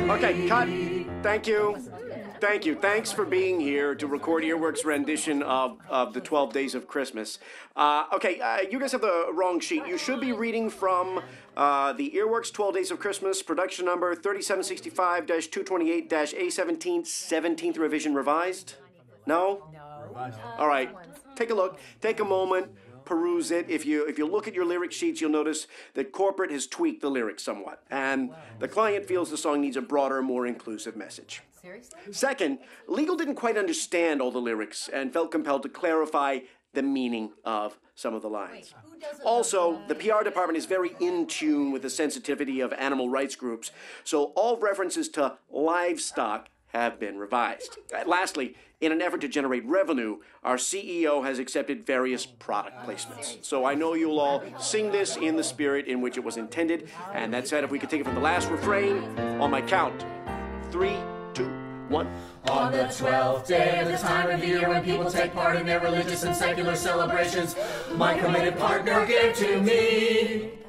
Okay, cut. Thank you. Thank you. Thanks for being here to record Earworks' rendition of, of the 12 Days of Christmas. Uh, okay, uh, you guys have the wrong sheet. You should be reading from uh, the Earworks 12 Days of Christmas, production number 3765 228 A17, 17th revision revised. No? No. All right. Take a look. Take a moment. Peruse it. If you if you look at your lyric sheets, you'll notice that corporate has tweaked the lyrics somewhat, and the client feels the song needs a broader, more inclusive message. Seriously? Second, legal didn't quite understand all the lyrics and felt compelled to clarify the meaning of some of the lines. Also, the PR department is very in tune with the sensitivity of animal rights groups, so all references to livestock have been revised. Uh, lastly, in an effort to generate revenue, our CEO has accepted various product placements. So I know you'll all sing this in the spirit in which it was intended. And that said, if we could take it from the last refrain on my count three, two, one. On the twelfth day of the time of year when people take part in their religious and secular celebrations, my committed partner gave to me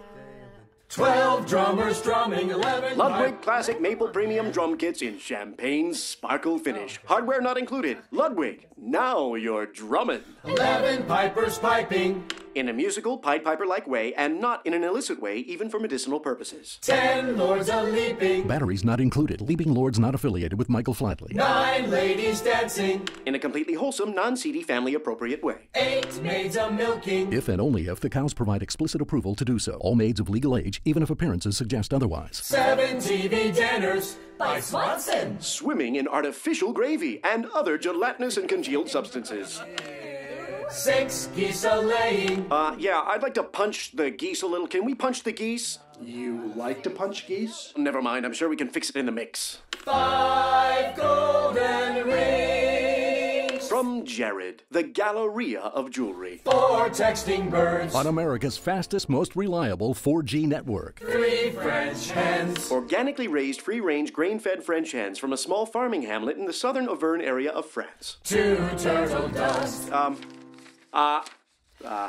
twelve drummers drumming eleven. Ludwig Classic Maple Premium Drum Kits in Champagne Sparkle Finish. Hardware not included. Ludwig, now you're drumming. Eleven pipers piping. In a musical, Pied Piper like way, and not in an illicit way, even for medicinal purposes. Ten lords a leaping. Batteries not included. Leaping Lords not affiliated with Michael Flatley. Nine ladies dancing. In a completely wholesome, non seedy, family appropriate way. Eight maids a milking. If and only if the cows provide explicit approval to do so. All maids of legal age, even if appearances suggest otherwise. Seven TV dinners by Swanson. Swimming in artificial gravy and other gelatinous and congealed substances. Six geese a laying. Uh, yeah, I'd like to punch the geese a little. Can we punch the geese? You like to punch geese? Never mind, I'm sure we can fix it in the mix. Five golden rings. From Jared, the Galleria of Jewelry. Four texting birds. On America's fastest, most reliable 4G network. Three French hens. Organically raised, free range, grain fed French hens from a small farming hamlet in the southern Auvergne area of France. Two turtle doves. Um, uh,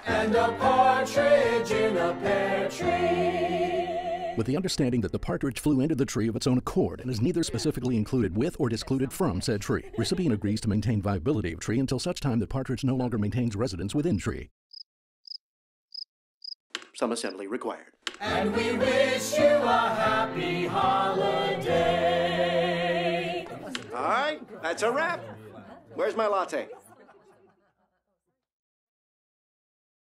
And a partridge in a pear tree. With the understanding that the partridge flew into the tree of its own accord and is neither specifically included with or discluded from said tree. Recipient agrees to maintain viability of tree until such time that partridge no longer maintains residence within tree. some assembly required. And we wish you a happy holiday. All right, that's a wrap. Where's my latte?